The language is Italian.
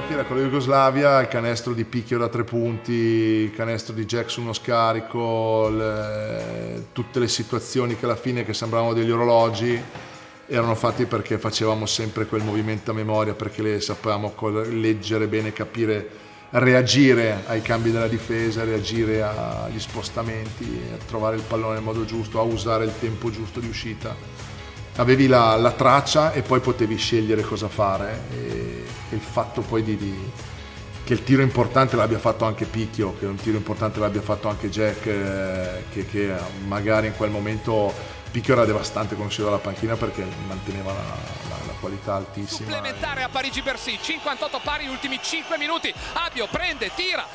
partita con la Jugoslavia, il canestro di picchio da tre punti, il canestro di Jack su uno scarico, le, tutte le situazioni che alla fine che sembravano degli orologi erano fatti perché facevamo sempre quel movimento a memoria, perché le sapevamo leggere bene, capire, reagire ai cambi della difesa, reagire agli spostamenti, a trovare il pallone nel modo giusto, a usare il tempo giusto di uscita. Avevi la, la traccia e poi potevi scegliere cosa fare il fatto poi di, di, che il tiro importante l'abbia fatto anche Picchio, che un tiro importante l'abbia fatto anche Jack, eh, che, che magari in quel momento Picchio era devastante quando usciva dalla panchina perché manteneva la, la, la qualità altissima. Supplementare a Parigi-Bercy, 58 pari, ultimi 5 minuti. Abio prende, tira,